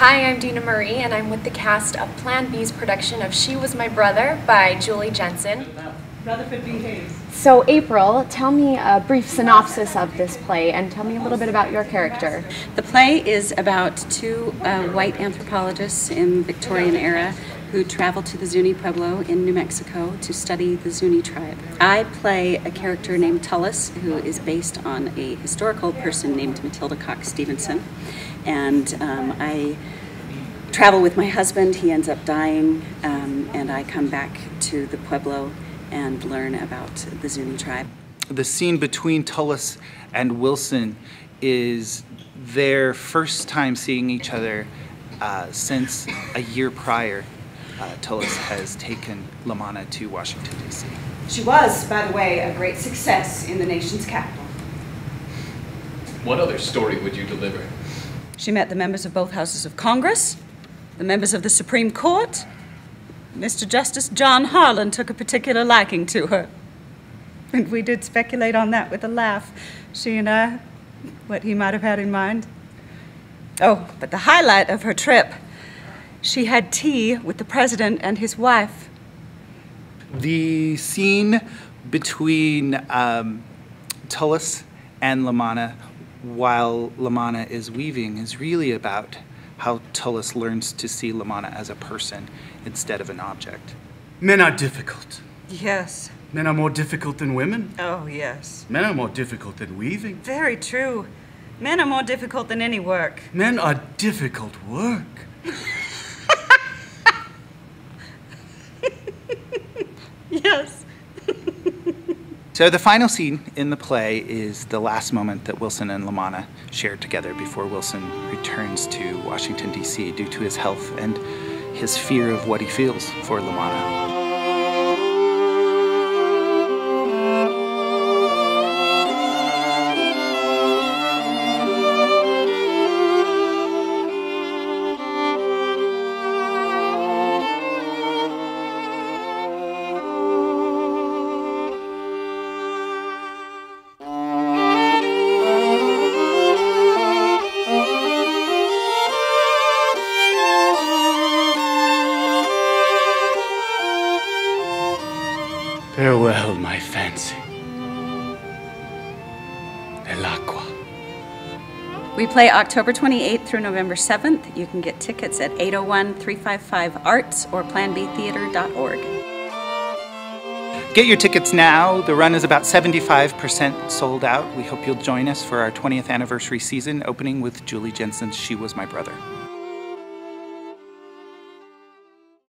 Hi, I'm Dina Marie, and I'm with the cast of Plan B's production of She Was My Brother by Julie Jensen. Rutherford B. Hayes. So, April, tell me a brief synopsis of this play and tell me a little bit about your character. The play is about two uh, white anthropologists in Victorian era who travel to the Zuni Pueblo in New Mexico to study the Zuni tribe. I play a character named Tullus, who is based on a historical person named Matilda Coxe Stevenson. And um, I travel with my husband. He ends up dying, um, and I come back to the Pueblo and learn about the Zuni tribe. The scene between Tullus and Wilson is their first time seeing each other uh, since a year prior. Uh, Tullus has taken Lamana to Washington, D.C. She was, by the way, a great success in the nation's capital. What other story would you deliver? She met the members of both houses of Congress, the members of the Supreme Court. Mr. Justice John Harlan took a particular liking to her. And we did speculate on that with a laugh, she and I, what he might have had in mind. Oh, but the highlight of her trip, she had tea with the president and his wife. The scene between um, Tullus and Lamana while Lamana is weaving is really about how Tullus learns to see Lamana as a person instead of an object. Men are difficult. Yes. Men are more difficult than women. Oh, yes. Men are more difficult than weaving. Very true. Men are more difficult than any work. Men are difficult work. yes. So the final scene in the play is the last moment that Wilson and Lamanna share together before Wilson returns to Washington, D.C. due to his health and his fear of what he feels for Lamanna. Farewell, my fancy. El Aqua. We play October 28th through November 7th. You can get tickets at 801 355 ARTS or planbtheatre.org. Get your tickets now. The run is about 75% sold out. We hope you'll join us for our 20th anniversary season, opening with Julie Jensen's She Was My Brother.